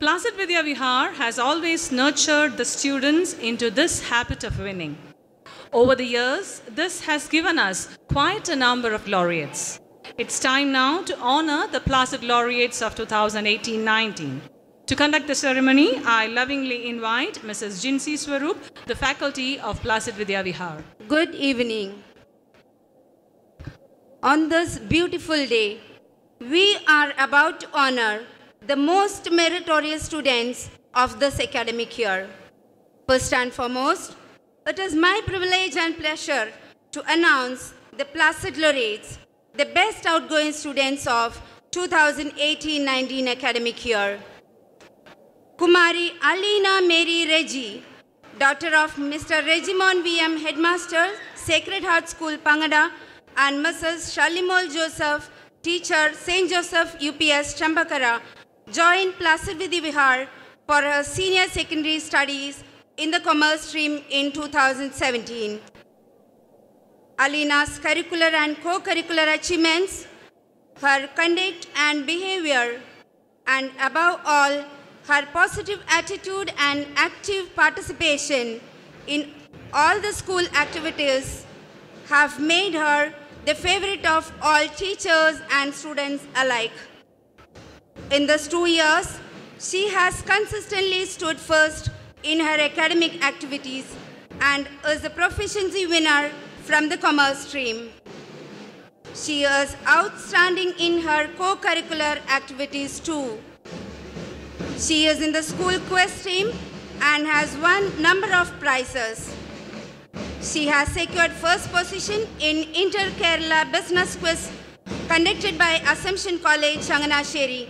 Placid Vidya Vihar has always nurtured the students into this habit of winning. Over the years, this has given us quite a number of laureates. It's time now to honor the Placid laureates of 2018 19. To conduct the ceremony, I lovingly invite Mrs. Jinsi Swarup, the faculty of Placid Vidya Vihar. Good evening. On this beautiful day, we are about to honor the most meritorious students of this academic year. First and foremost, it is my privilege and pleasure to announce the Placid Laureates, the best outgoing students of 2018-19 academic year. Kumari Alina Mary Reggie, daughter of Mr. Regimon VM Headmaster, Sacred Heart School, Pangada, and Mrs. Shalimol Joseph, teacher, St. Joseph UPS, Chambakara, joined Placid Vidya Vihar for her senior secondary studies in the commerce stream in 2017. Alina's curricular and co-curricular achievements, her conduct and behavior, and above all, her positive attitude and active participation in all the school activities have made her the favorite of all teachers and students alike. In these two years, she has consistently stood first in her academic activities and is a proficiency winner from the commerce stream. She is outstanding in her co-curricular activities too. She is in the school quest team and has won number of prizes. She has secured first position in Inter Kerala Business Quiz conducted by Assumption College, Changanasheri.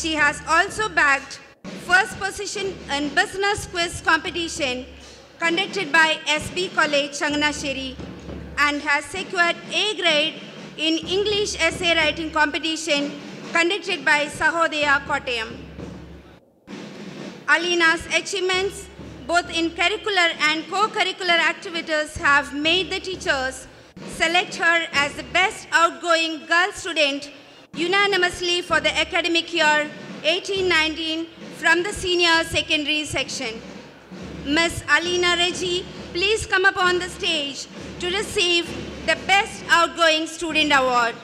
She has also bagged first position in Business Quiz competition conducted by SB College, Changanasheri and has secured A grade in English essay writing competition conducted by Sahodaya Kottayam. Alina's achievements both in curricular and co-curricular activities have made the teachers select her as the best outgoing girl student unanimously for the academic year 18-19 from the senior secondary section. Miss Alina Reggie, please come up on the stage to receive the Best Outgoing Student Award.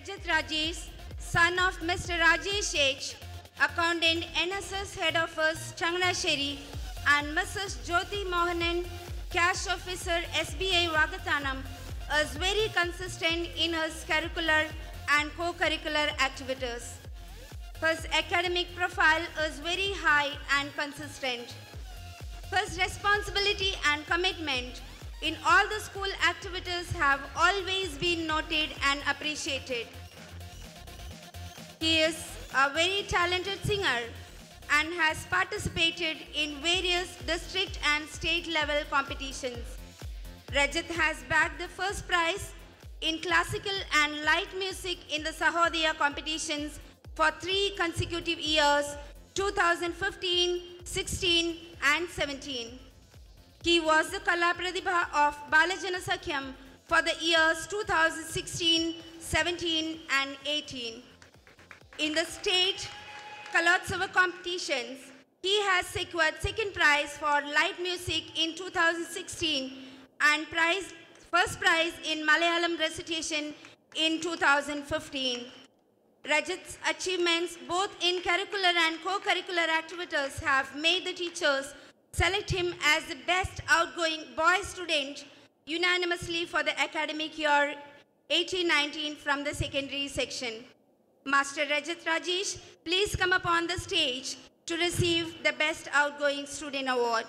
Rajat Rajesh, son of Mr. Rajesh H., accountant NSS head office Changanasheri, and Mrs. Jyoti Mohanan, cash officer SBI Vagathanam, is very consistent in his curricular and co-curricular activities. His academic profile is very high and consistent. His responsibility and commitment in all the school activities have always been noted and appreciated. He is a very talented singer and has participated in various district and state level competitions. Rajat has bagged the first prize in classical and light music in the Sahodaya competitions for three consecutive years 2015, 16, and 17. He was the Kala Pradibha of Balajana Sakyam for the years 2016, 17, and 18. In the state Kalotsava competitions, he has secured second prize for light music in 2016 and prize, first prize in Malayalam recitation in 2015. Rajat's achievements both in curricular and co-curricular activities have made the teachers select him as the best outgoing boy student unanimously for the academic year 18-19 from the secondary section. Master Rajat Rajesh, please come upon the stage to receive the Best Outgoing Student Award.